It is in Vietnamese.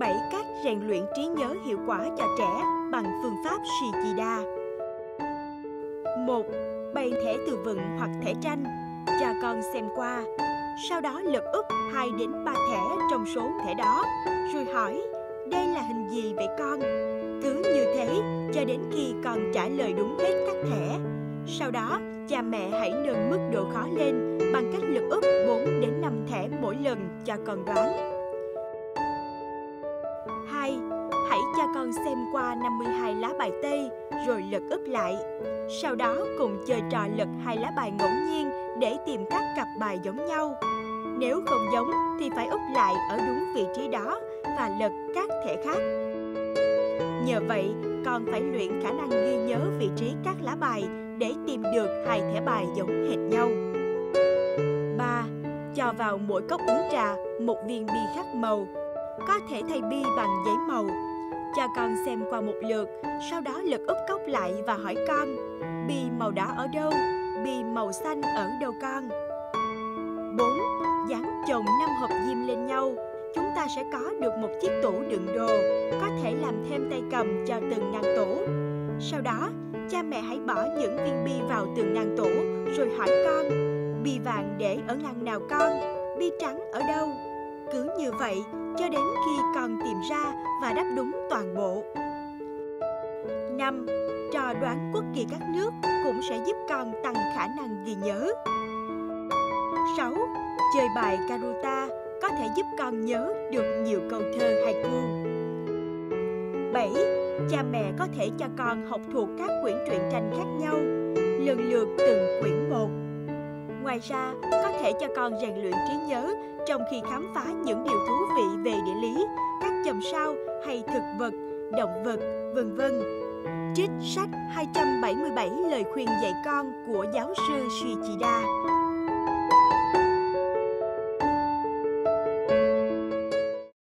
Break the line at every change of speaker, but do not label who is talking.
7 cách rèn luyện trí nhớ hiệu quả cho trẻ bằng phương pháp Shichida. 1. Bày thẻ từ vựng hoặc thẻ tranh, cho con xem qua. Sau đó lật úp 2 đến 3 thẻ trong số thẻ đó, rồi hỏi, đây là hình gì vậy con? Cứ như thế cho đến khi con trả lời đúng hết các thẻ. Sau đó, cha mẹ hãy nâng mức độ khó lên bằng cách lật úp 4 đến 5 thẻ mỗi lần cho con đoán. Cha con xem qua 52 lá bài tây rồi lật úp lại. Sau đó cùng chơi trò lật hai lá bài ngẫu nhiên để tìm các cặp bài giống nhau. Nếu không giống thì phải úp lại ở đúng vị trí đó và lật các thẻ khác. Nhờ vậy, con phải luyện khả năng ghi nhớ vị trí các lá bài để tìm được hai thẻ bài giống hệt nhau. 3. Cho vào mỗi cốc uống trà một viên bi khác màu. Có thể thay bi bằng giấy màu. Cho con xem qua một lượt, sau đó lật úp cốc lại và hỏi con, bi màu đỏ ở đâu? Bi màu xanh ở đâu con? 4. Dán chồng 5 hộp diêm lên nhau. Chúng ta sẽ có được một chiếc tủ đựng đồ, có thể làm thêm tay cầm cho từng ngăn tủ. Sau đó, cha mẹ hãy bỏ những viên bi vào từng ngăn tủ rồi hỏi con, bi vàng để ở ngăn nào con, bi trắng ở đâu? Như vậy cho đến khi con tìm ra và đáp đúng toàn bộ. 5. Trò đoán quốc kỳ các nước cũng sẽ giúp con tăng khả năng ghi nhớ. 6. Chơi bài Karuta có thể giúp con nhớ được nhiều câu thơ haiku. 7. Cha mẹ có thể cho con học thuộc các quyển truyện tranh khác nhau, lần lượt từng quyển một. Ngoài ra, có thể cho con rèn luyện trí nhớ trong khi khám phá những điều thú vị về địa lý, các chòm sao hay thực vật, động vật, vân vân. Trích sách 277 lời khuyên dạy con của giáo sư Suichida.